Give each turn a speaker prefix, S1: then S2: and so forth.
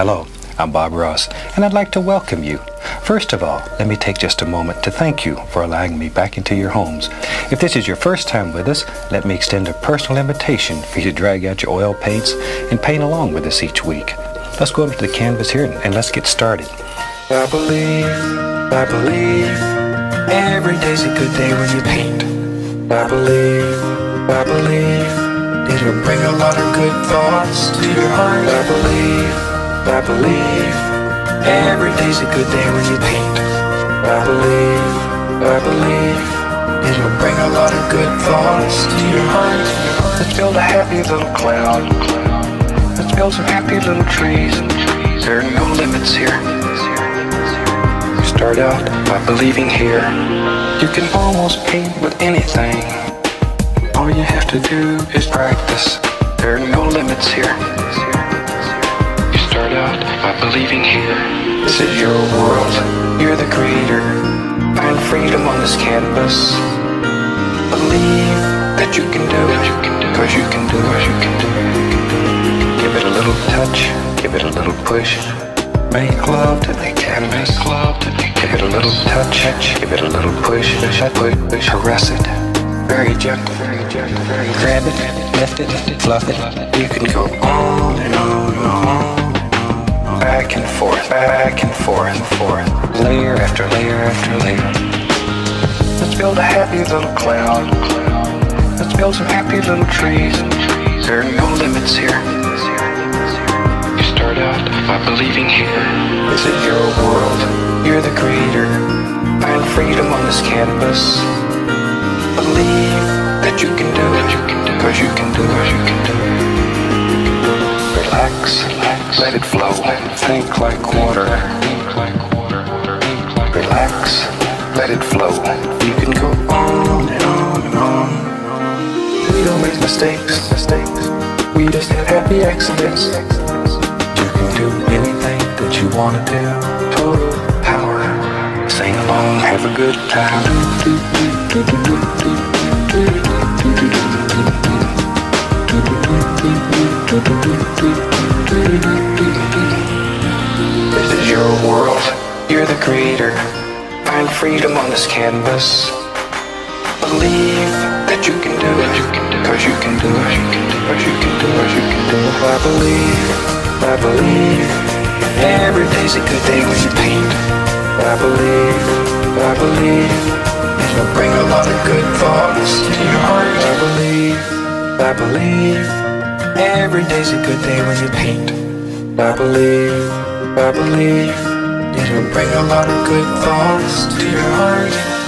S1: Hello, I'm Bob Ross, and I'd like to welcome you. First of all, let me take just a moment to thank you for allowing me back into your homes. If this is your first time with us, let me extend a personal invitation for you to drag out your oil paints and paint along with us each week. Let's go over to the canvas here and let's get started.
S2: I believe, I believe, every day's a good day when you paint. I believe, I believe, it'll bring a lot of good thoughts to your heart. I believe, I believe, every day's a good day when you paint. I believe, I believe, it'll bring a lot of good thoughts to your heart. Let's build a happy little cloud. Let's build some happy little trees. There are no limits here. You start out by believing here. You can almost paint with anything. All you have to do is practice. There are no limits here. By believing here. This is your world. You're the creator. Find freedom on this canvas. Believe that you can do it. Cause you can do it. You can do it. Give it a little touch. Give it a little push. Make love to the canvas. Make love to the Give it a little touch. Give it a little push. Push, push, push. Caress it. Very gentle. Very gentle. Very grab it. Lift it. Fluff it. You can go on and on and on. Back and forth. Back and forth and forth. Layer after layer after layer. Let's build a happy little cloud. Let's build some happy little trees. There are no limits here. You start out by believing here. This is your world. You're the creator. Find freedom on this canvas. Believe that you can do it. Cause you can do it. You can do it. Relax. Let it flow. Think like water. Relax. Let it flow. You can go on and on and on. We don't make mistakes. Mistakes. We just have happy accidents. You can do anything that you want to do. Total power. Sing along, have a good time. This is your world. You're the creator. Find freedom on this canvas. Believe that you can do it. Cause you can do it. Cause you can do it. You can do it. I believe. I believe. Every day's a good day when you paint. I believe. I believe. It'll bring a lot of good thoughts to your heart. I believe. I believe. Every day's a good day when you paint. I believe. I believe. It'll bring a lot of good thoughts to your heart.